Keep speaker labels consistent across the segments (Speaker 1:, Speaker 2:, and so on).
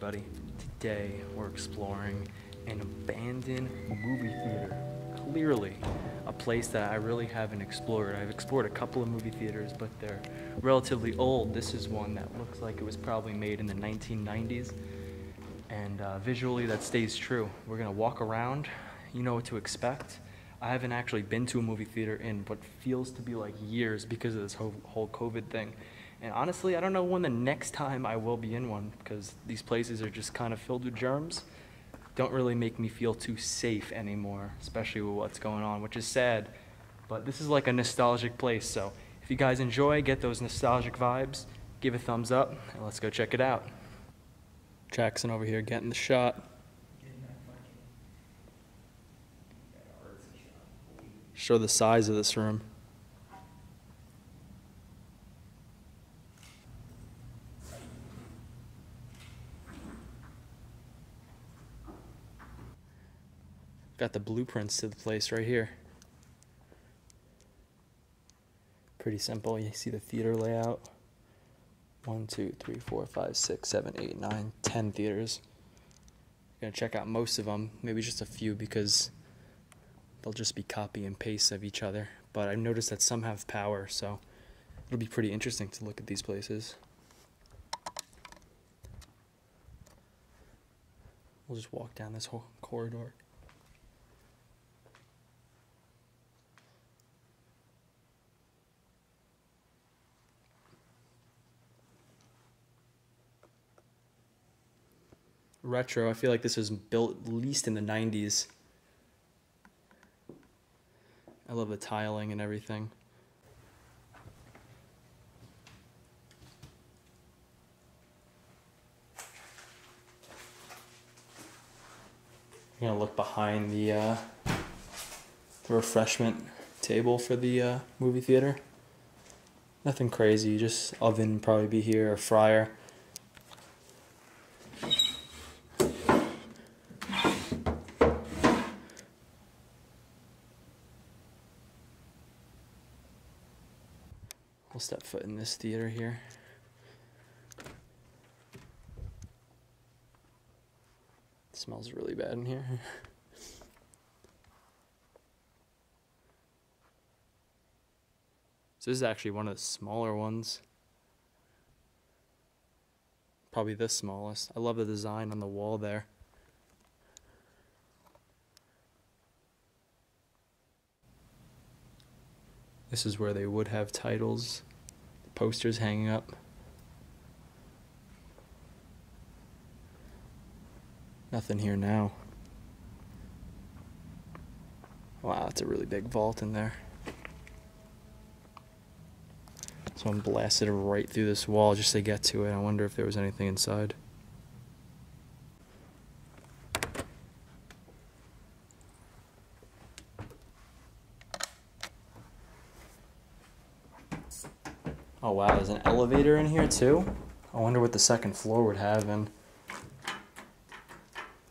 Speaker 1: everybody. Today we're exploring an abandoned movie theater. Clearly, a place that I really haven't explored. I've explored a couple of movie theaters, but they're relatively old. This is one that looks like it was probably made in the 1990s, and uh, visually that stays true. We're gonna walk around, you know what to expect. I haven't actually been to a movie theater in what feels to be like years because of this whole, whole COVID thing. And honestly, I don't know when the next time I will be in one because these places are just kind of filled with germs. Don't really make me feel too safe anymore, especially with what's going on, which is sad. But this is like a nostalgic place, so if you guys enjoy, get those nostalgic vibes, give a thumbs up, and let's go check it out. Jackson over here getting the shot. Show the size of this room. Got the blueprints to the place right here. Pretty simple. You see the theater layout. One, two, three, four, five, six, seven, eight, nine, ten theaters. Gonna check out most of them, maybe just a few because they'll just be copy and paste of each other. But I've noticed that some have power, so it'll be pretty interesting to look at these places. We'll just walk down this whole corridor. Retro, I feel like this was built at least in the 90s. I love the tiling and everything. I'm gonna look behind the, uh, the refreshment table for the uh, movie theater. Nothing crazy, just oven probably be here, a fryer. We'll step foot in this theater here. It smells really bad in here. So this is actually one of the smaller ones. Probably the smallest. I love the design on the wall there. This is where they would have titles, posters hanging up. Nothing here now. Wow, that's a really big vault in there. Someone blasted right through this wall just to get to it. I wonder if there was anything inside. Wow, there's an elevator in here too? I wonder what the second floor would have and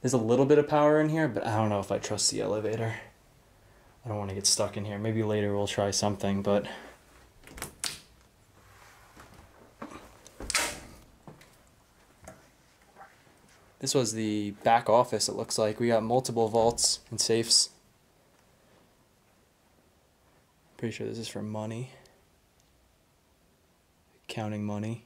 Speaker 1: there's a little bit of power in here, but I don't know if I trust the elevator. I don't want to get stuck in here. Maybe later we'll try something, but This was the back office, it looks like. We got multiple vaults and safes. Pretty sure this is for money. Counting money.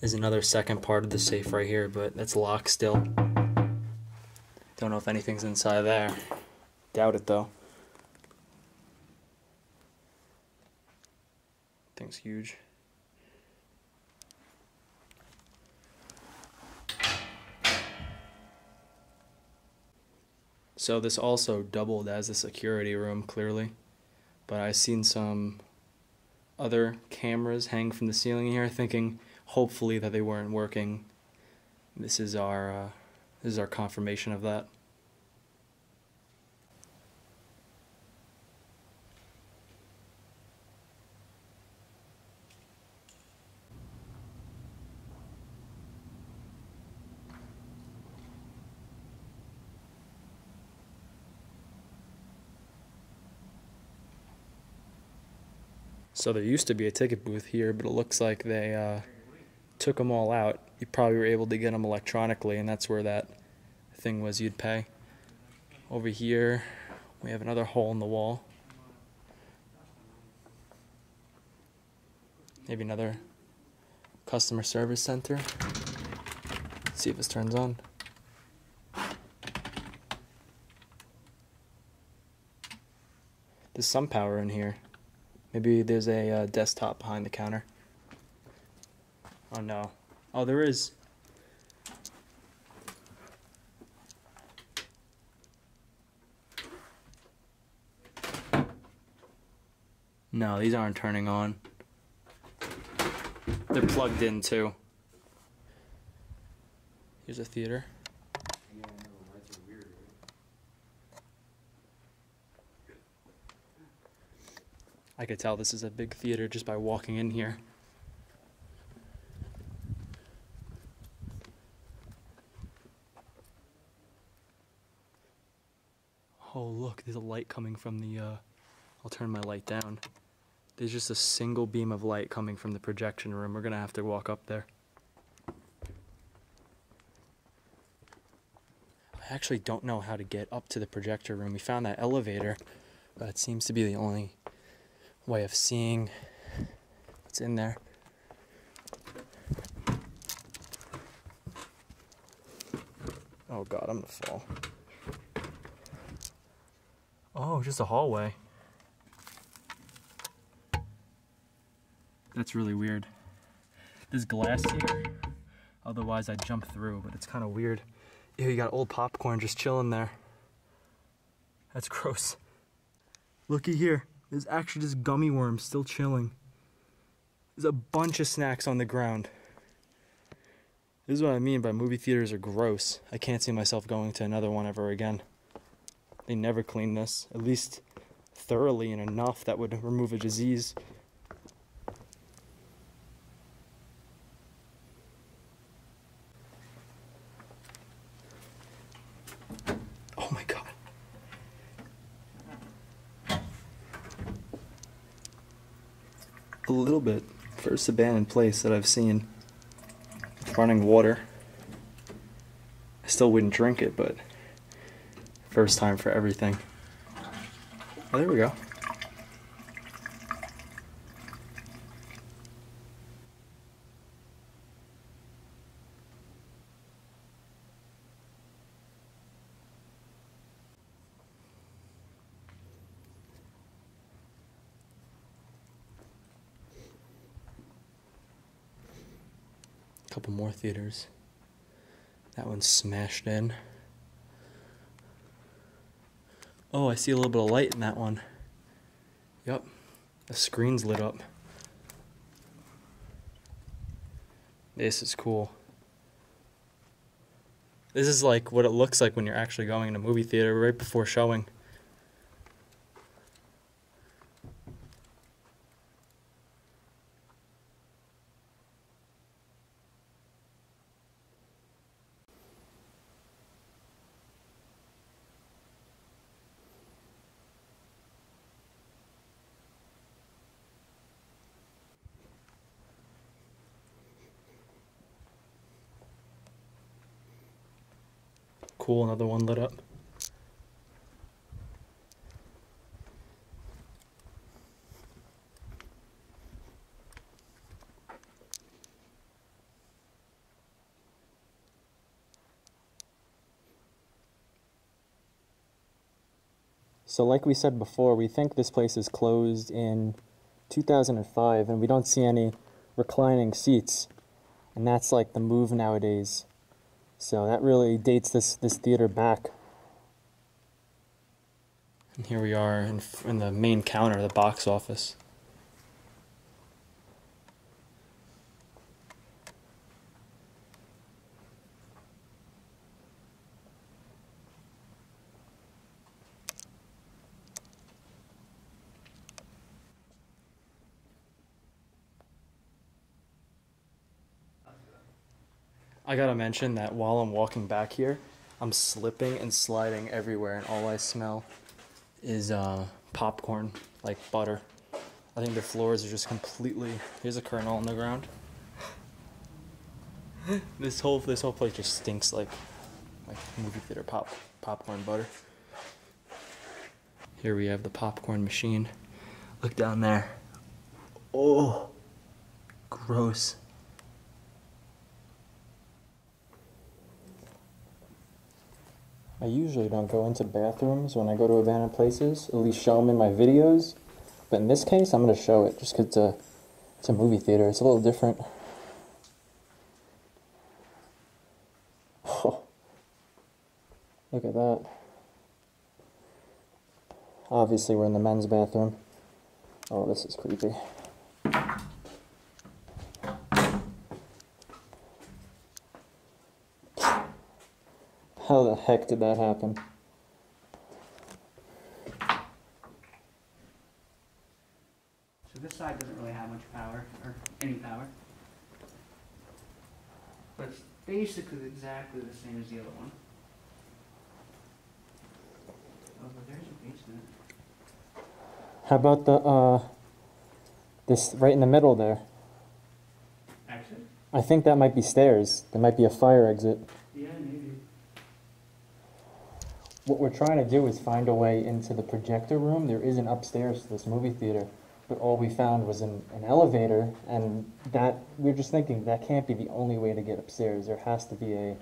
Speaker 1: There's another second part of the safe right here, but that's locked still. Don't know if anything's inside there. Doubt it though. Thing's huge. So this also doubled as a security room, clearly. But I've seen some other cameras hang from the ceiling here, thinking hopefully that they weren't working. This is our uh, this is our confirmation of that. So there used to be a ticket booth here, but it looks like they uh, took them all out. You probably were able to get them electronically, and that's where that thing was you'd pay. Over here, we have another hole in the wall. Maybe another customer service center. Let's see if this turns on. There's some power in here. Maybe there's a uh, desktop behind the counter. Oh no. Oh, there is. No, these aren't turning on. They're plugged in too. Here's a theater. I could tell this is a big theater just by walking in here. Oh, look, there's a light coming from the. Uh, I'll turn my light down. There's just a single beam of light coming from the projection room. We're gonna have to walk up there. I actually don't know how to get up to the projector room. We found that elevator, but it seems to be the only way of seeing what's in there. Oh god, I'm gonna fall. Oh, just a hallway. That's really weird. There's glass here. Otherwise, I'd jump through, but it's kind of weird. Ew, you got old popcorn just chilling there. That's gross. Looky here. There's actually just gummy worms still chilling. There's a bunch of snacks on the ground. This is what I mean by movie theaters are gross. I can't see myself going to another one ever again. They never clean this, at least thoroughly and enough that would remove a disease. Oh my god. A little bit. First abandoned place that I've seen. Running water. I still wouldn't drink it, but first time for everything. Oh, there we go. couple more theaters. That one's smashed in. Oh, I see a little bit of light in that one. Yep, the screen's lit up. This is cool. This is like what it looks like when you're actually going in a movie theater right before showing. Cool, another one lit up. So, like we said before, we think this place is closed in 2005, and we don't see any reclining seats. And that's like the move nowadays. So that really dates this, this theater back. And here we are in, in the main counter, the box office. I gotta mention that while I'm walking back here, I'm slipping and sliding everywhere, and all I smell is uh, popcorn, like butter.
Speaker 2: I think the floors are just completely. Here's a kernel on the ground. this whole this whole place just stinks like like movie theater pop popcorn butter. Here we have the popcorn machine. Look down there. Oh, gross.
Speaker 1: I usually don't go into bathrooms when I go to abandoned places, at least show them in my videos. But in this case, I'm going to show it just because it's a, it's a movie theater. It's a little different. Oh, look at that. Obviously, we're in the men's bathroom. Oh, this is creepy. How the heck did that happen?
Speaker 3: So this side doesn't really have much power, or any power. But it's basically exactly the same as the other one. Oh, but there's a basement.
Speaker 1: How about the, uh, this right in the middle there?
Speaker 3: Exit?
Speaker 1: I think that might be stairs. There might be a fire exit.
Speaker 3: Yeah, maybe.
Speaker 1: What we're trying to do is find a way into the projector room. There is an upstairs to this movie theater, but all we found was an, an elevator, and that we're just thinking that can't be the only way to get upstairs. There has to be a,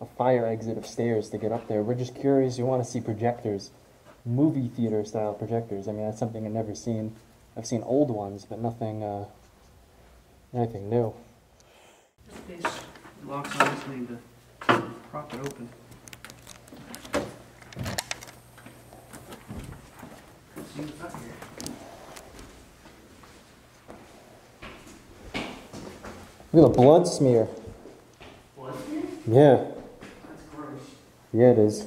Speaker 1: a fire exit of stairs to get up there. We're just curious. We want to see projectors, movie theater style projectors. I mean, that's something I've never seen. I've seen old ones, but nothing, uh, anything new.
Speaker 3: This locks on this need to prop it open. See what's up here.
Speaker 1: Look at the blood smear.
Speaker 3: Blood here?
Speaker 1: Yeah,
Speaker 3: That's gross.
Speaker 1: yeah, it is.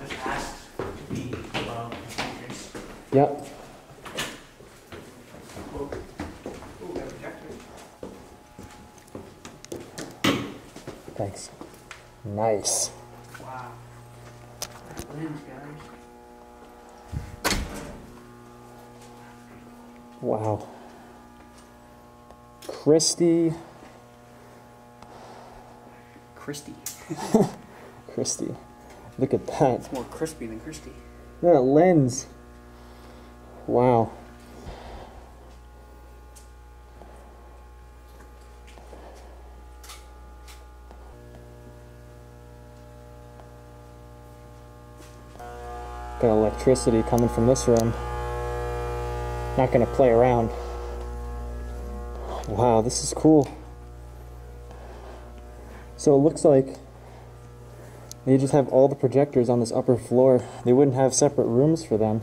Speaker 3: This asks to be above.
Speaker 1: Yep.
Speaker 3: Oh, ooh, got a projector.
Speaker 1: Thanks. Nice. Christie.
Speaker 3: Christie.
Speaker 1: Christie. Look at that.
Speaker 3: It's more crispy than Christie.
Speaker 1: That lens. Wow. Got electricity coming from this room. Not gonna play around. Wow, this is cool. So it looks like they just have all the projectors on this upper floor. They wouldn't have separate rooms for them.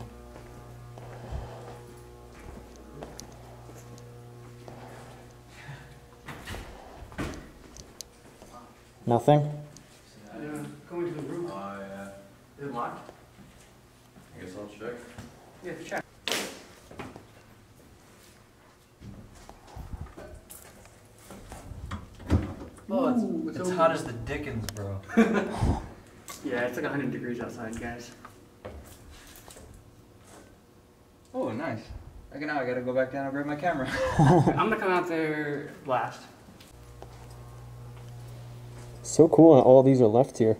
Speaker 1: Nothing?
Speaker 3: Uh, Going to the roof.
Speaker 4: Oh, yeah.
Speaker 3: Is it locked?
Speaker 4: I guess I'll check.
Speaker 3: Yeah, check. Oh, it's,
Speaker 4: It's hot as bro.
Speaker 3: Yeah, it's like 100 degrees outside, guys.
Speaker 4: Oh, nice. Okay, now I gotta go back down and grab my camera.
Speaker 3: I'm gonna come out there last.
Speaker 1: So cool, and all these are left here.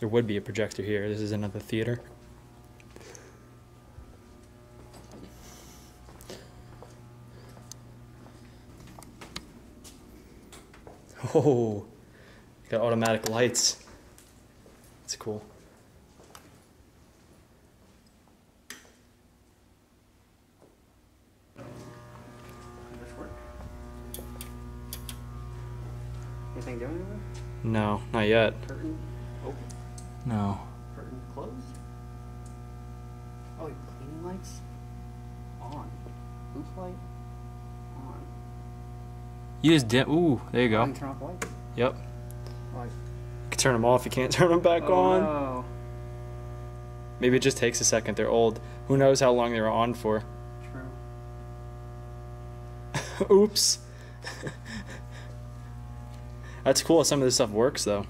Speaker 2: There would be a projector here. This is another theater. Oh, got automatic lights. It's cool.
Speaker 3: Does this work? Anything doing anything?
Speaker 2: No, not yet.
Speaker 3: Curtain.
Speaker 2: No.
Speaker 3: Curtain closed. Oh, wait, cleaning lights on. Booth light on.
Speaker 1: You just dim. Ooh, there you go.
Speaker 3: And turn off the light.
Speaker 1: Yep.
Speaker 3: Like,
Speaker 1: You can turn them off. You can't turn them back
Speaker 3: oh,
Speaker 1: on.
Speaker 3: No.
Speaker 1: Maybe it just takes a second. They're old. Who knows how long they were on for?
Speaker 3: True.
Speaker 1: Oops. That's cool. Some of this stuff works though.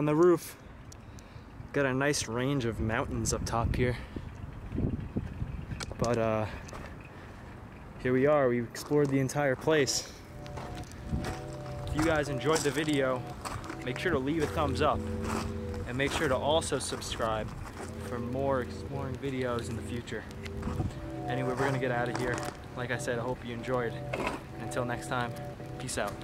Speaker 1: On the roof. Got a nice range of mountains up top here. But uh here we are. We explored the entire place. If you guys enjoyed the video, make sure to leave a thumbs up and make sure to also subscribe for more exploring videos in the future. Anyway, we're gonna get out of here. Like I said, I hope you enjoyed. Until next time, peace out.